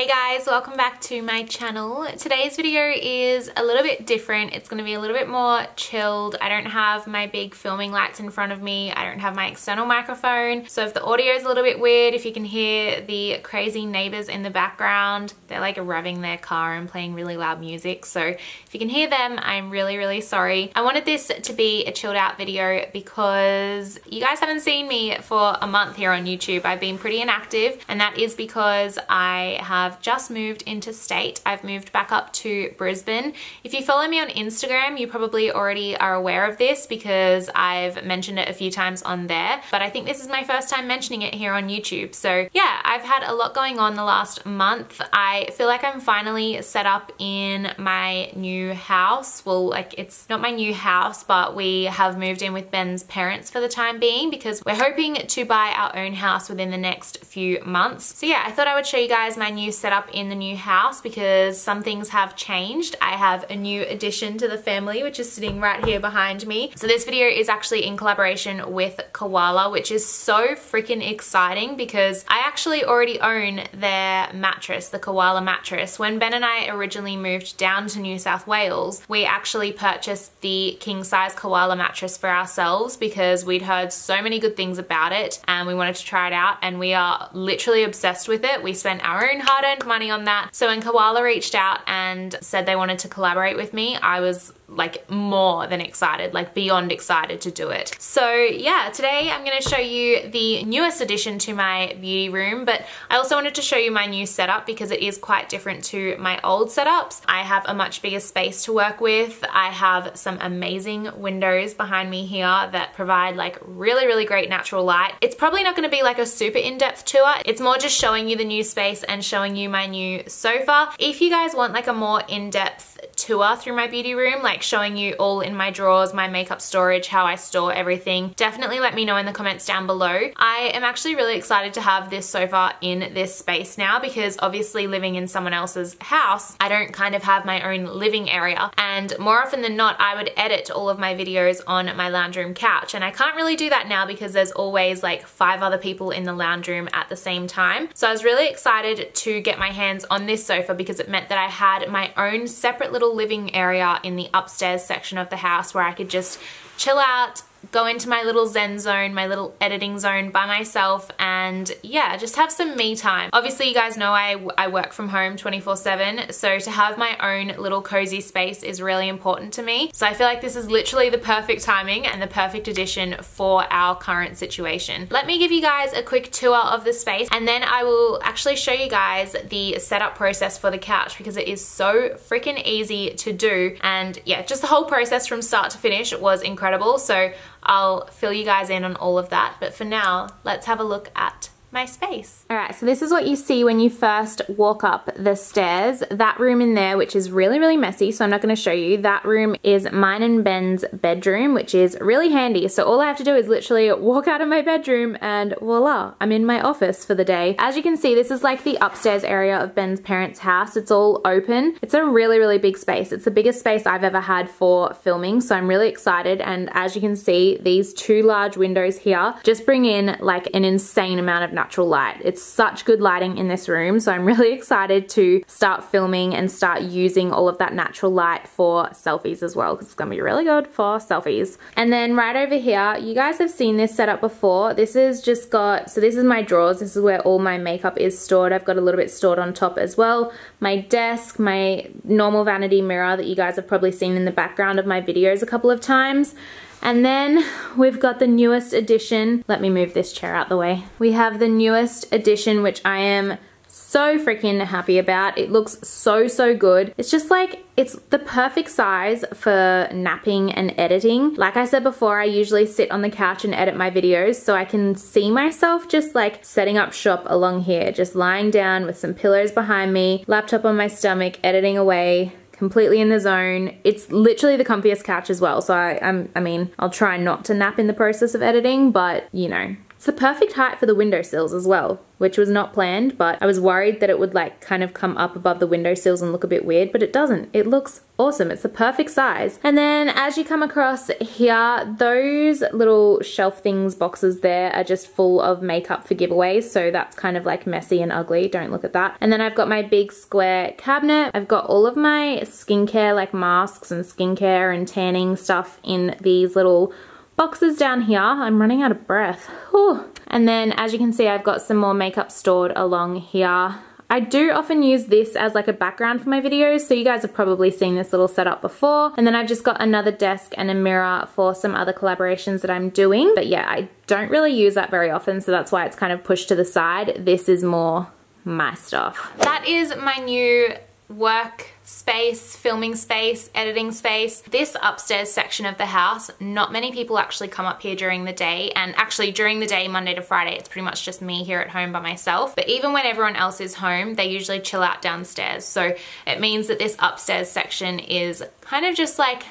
Hey guys, welcome back to my channel. Today's video is a little bit different. It's going to be a little bit more chilled. I don't have my big filming lights in front of me. I don't have my external microphone. So if the audio is a little bit weird, if you can hear the crazy neighbors in the background, they're like revving their car and playing really loud music. So if you can hear them, I'm really, really sorry. I wanted this to be a chilled out video because you guys haven't seen me for a month here on YouTube. I've been pretty inactive and that is because I have have just moved into state. I've moved back up to Brisbane. If you follow me on Instagram, you probably already are aware of this because I've mentioned it a few times on there, but I think this is my first time mentioning it here on YouTube. So yeah, I've had a lot going on the last month. I feel like I'm finally set up in my new house. Well, like it's not my new house, but we have moved in with Ben's parents for the time being because we're hoping to buy our own house within the next few months. So yeah, I thought I would show you guys my new setup in the new house because some things have changed. I have a new addition to the family, which is sitting right here behind me. So this video is actually in collaboration with Koala, which is so freaking exciting because I actually already own their mattress, the Koala mattress. When Ben and I originally moved down to New South Wales, we actually purchased the king size Koala mattress for ourselves because we'd heard so many good things about it and we wanted to try it out and we are literally obsessed with it. We spent our own hard-earned money on that. So when Koala reached out and said they wanted to collaborate with me, I was like more than excited, like beyond excited to do it. So yeah, today I'm gonna show you the newest addition to my beauty room, but I also wanted to show you my new setup because it is quite different to my old setups. I have a much bigger space to work with. I have some amazing windows behind me here that provide like really, really great natural light. It's probably not gonna be like a super in-depth tour. It's more just showing you the new space and showing you my new sofa. If you guys want like a more in-depth tour through my beauty room, like showing you all in my drawers, my makeup storage, how I store everything, definitely let me know in the comments down below. I am actually really excited to have this sofa in this space now because obviously living in someone else's house, I don't kind of have my own living area. And more often than not, I would edit all of my videos on my lounge room couch. And I can't really do that now because there's always like five other people in the lounge room at the same time. So I was really excited to get my hands on this sofa because it meant that I had my own separate little living area in the upstairs section of the house where I could just chill out, go into my little zen zone, my little editing zone by myself and yeah, just have some me time. Obviously you guys know I, I work from home 24 7 so to have my own little cozy space is really important to me. So I feel like this is literally the perfect timing and the perfect addition for our current situation. Let me give you guys a quick tour of the space and then I will actually show you guys the setup process for the couch because it is so freaking easy to do and yeah, just the whole process from start to finish was incredible. So I'll fill you guys in on all of that. But for now, let's have a look at my space. All right, so this is what you see when you first walk up the stairs. That room in there, which is really, really messy, so I'm not gonna show you. That room is mine and Ben's bedroom, which is really handy. So all I have to do is literally walk out of my bedroom and voila, I'm in my office for the day. As you can see, this is like the upstairs area of Ben's parents' house. It's all open. It's a really, really big space. It's the biggest space I've ever had for filming, so I'm really excited. And as you can see, these two large windows here just bring in like an insane amount of natural light. It's such good lighting in this room, so I'm really excited to start filming and start using all of that natural light for selfies as well, because it's gonna be really good for selfies. And then right over here, you guys have seen this setup before. This is just got, so this is my drawers. This is where all my makeup is stored. I've got a little bit stored on top as well. My desk, my normal vanity mirror that you guys have probably seen in the background of my videos a couple of times. And then we've got the newest edition. Let me move this chair out the way. We have the newest edition, which I am so freaking happy about. It looks so, so good. It's just like, it's the perfect size for napping and editing. Like I said before, I usually sit on the couch and edit my videos so I can see myself just like setting up shop along here, just lying down with some pillows behind me, laptop on my stomach, editing away, completely in the zone. It's literally the comfiest couch as well. So I, I'm, I mean, I'll try not to nap in the process of editing, but you know, It's the perfect height for the windowsills as well, which was not planned, but I was worried that it would like kind of come up above the windowsills and look a bit weird, but it doesn't. It looks awesome. It's the perfect size. And then as you come across here, those little shelf things, boxes there are just full of makeup for giveaways. So that's kind of like messy and ugly. Don't look at that. And then I've got my big square cabinet. I've got all of my skincare like masks and skincare and tanning stuff in these little boxes down here. I'm running out of breath. Whew. And then as you can see, I've got some more makeup stored along here. I do often use this as like a background for my videos, so you guys have probably seen this little setup before. And then I've just got another desk and a mirror for some other collaborations that I'm doing. But yeah, I don't really use that very often, so that's why it's kind of pushed to the side. This is more my stuff. That is my new work space, filming space, editing space. This upstairs section of the house, not many people actually come up here during the day and actually during the day, Monday to Friday, it's pretty much just me here at home by myself. But even when everyone else is home, they usually chill out downstairs. So it means that this upstairs section is kind of just like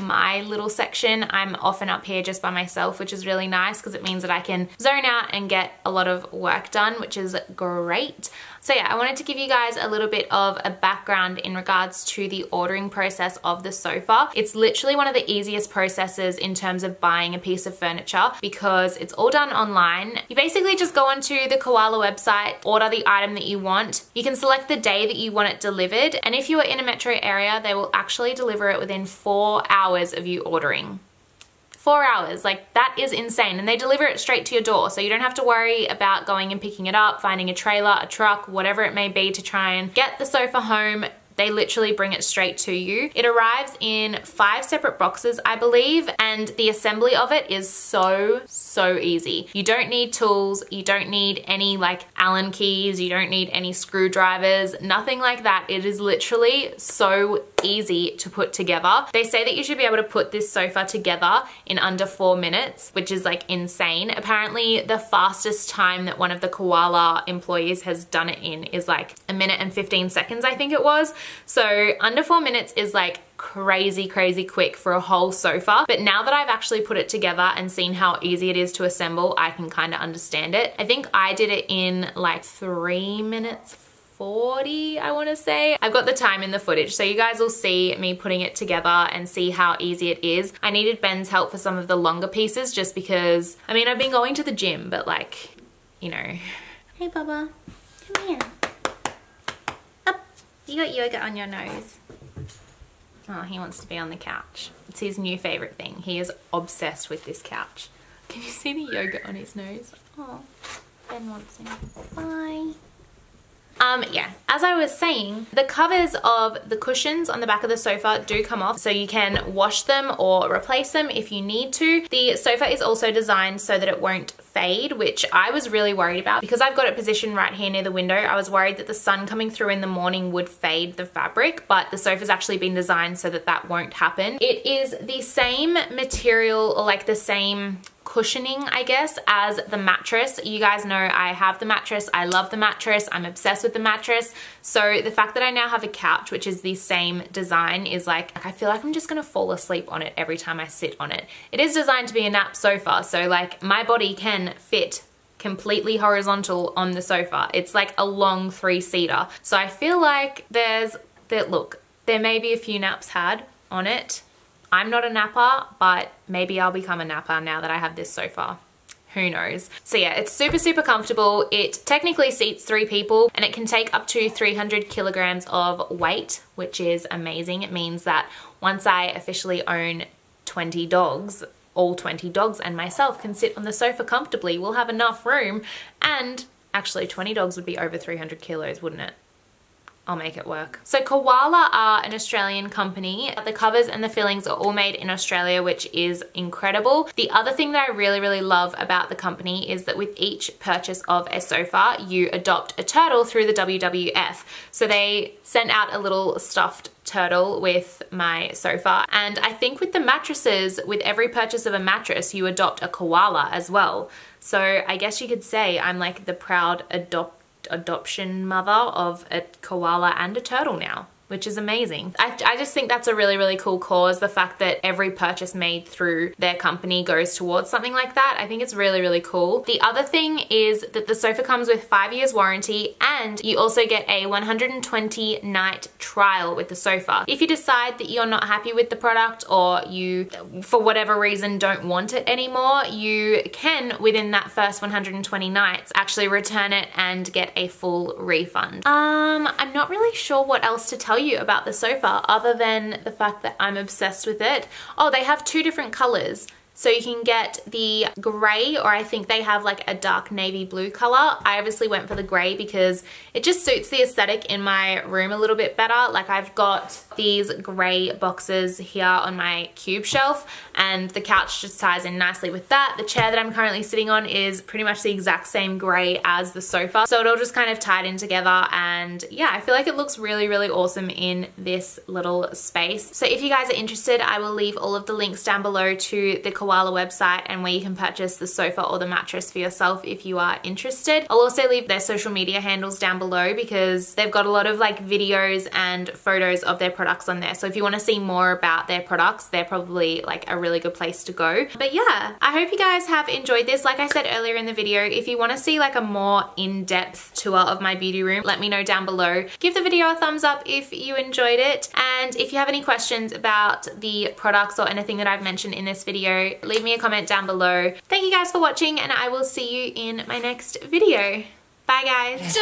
my little section. I'm often up here just by myself, which is really nice because it means that I can zone out and get a lot of work done, which is great. So yeah, I wanted to give you guys a little bit of a background in regards to the ordering process of the sofa. It's literally one of the easiest processes in terms of buying a piece of furniture because it's all done online. You basically just go onto the Koala website, order the item that you want. You can select the day that you want it delivered. And if you are in a metro area, they will actually deliver it within four hours of you ordering four hours. Like that is insane. And they deliver it straight to your door. So you don't have to worry about going and picking it up, finding a trailer, a truck, whatever it may be to try and get the sofa home they literally bring it straight to you. It arrives in five separate boxes, I believe, and the assembly of it is so, so easy. You don't need tools, you don't need any like Allen keys, you don't need any screwdrivers, nothing like that. It is literally so easy to put together. They say that you should be able to put this sofa together in under four minutes, which is like insane. Apparently the fastest time that one of the Koala employees has done it in is like a minute and 15 seconds, I think it was. So under four minutes is like crazy, crazy quick for a whole sofa. But now that I've actually put it together and seen how easy it is to assemble, I can kind of understand it. I think I did it in like three minutes 40, I wanna say. I've got the time in the footage, so you guys will see me putting it together and see how easy it is. I needed Ben's help for some of the longer pieces just because, I mean, I've been going to the gym, but like, you know. Hey, Bubba, come here. You got yoga on your nose. Oh, he wants to be on the couch. It's his new favorite thing. He is obsessed with this couch. Can you see the yoga on his nose? Oh, Ben wants him. Bye. Um, yeah, as I was saying, the covers of the cushions on the back of the sofa do come off, so you can wash them or replace them if you need to. The sofa is also designed so that it won't fade, which I was really worried about because I've got it positioned right here near the window. I was worried that the sun coming through in the morning would fade the fabric, but the sofa's actually been designed so that that won't happen. It is the same material or like the same cushioning, I guess, as the mattress. You guys know I have the mattress. I love the mattress. I'm obsessed with the mattress. So the fact that I now have a couch, which is the same design, is like, I feel like I'm just gonna fall asleep on it every time I sit on it. It is designed to be a nap sofa, so like my body can fit completely horizontal on the sofa. It's like a long three-seater. So I feel like there's, that look, there may be a few naps had on it, I'm not a napper, but maybe I'll become a napper now that I have this sofa who knows. So yeah, it's super, super comfortable. It technically seats three people and it can take up to 300 kilograms of weight, which is amazing. It means that once I officially own 20 dogs, all 20 dogs and myself can sit on the sofa comfortably. We'll have enough room and actually 20 dogs would be over 300 kilos, wouldn't it? I'll make it work. So Koala are an Australian company. The covers and the fillings are all made in Australia, which is incredible. The other thing that I really, really love about the company is that with each purchase of a sofa, you adopt a turtle through the WWF. So they sent out a little stuffed turtle with my sofa. And I think with the mattresses, with every purchase of a mattress, you adopt a koala as well. So I guess you could say I'm like the proud adopt adoption mother of a koala and a turtle now. Which is amazing. I, I just think that's a really, really cool cause. The fact that every purchase made through their company goes towards something like that. I think it's really, really cool. The other thing is that the sofa comes with five years warranty and you also get a 120 night trial with the sofa. If you decide that you're not happy with the product or you, for whatever reason, don't want it anymore, you can, within that first 120 nights, actually return it and get a full refund. Um, I'm not really sure what else to tell tell you about the sofa other than the fact that I'm obsessed with it. Oh, they have two different colors. So you can get the gray or I think they have like a dark navy blue color. I obviously went for the gray because it just suits the aesthetic in my room a little bit better. Like I've got these gray boxes here on my cube shelf and the couch just ties in nicely with that. The chair that I'm currently sitting on is pretty much the exact same gray as the sofa. So it all just kind of tied in together and yeah, I feel like it looks really, really awesome in this little space. So if you guys are interested, I will leave all of the links down below to the Koala website and where you can purchase the sofa or the mattress for yourself if you are interested. I'll also leave their social media handles down below because they've got a lot of like videos and photos of their products on there. So if you want to see more about their products, they're probably like a really good place to go. But yeah, I hope you guys have enjoyed this. Like I said earlier in the video, if you want to see like a more in-depth tour of my beauty room, let me know down below. Give the video a thumbs up if you enjoyed it. And if you have any questions about the products or anything that I've mentioned in this video, leave me a comment down below. Thank you guys for watching and I will see you in my next video. Bye guys.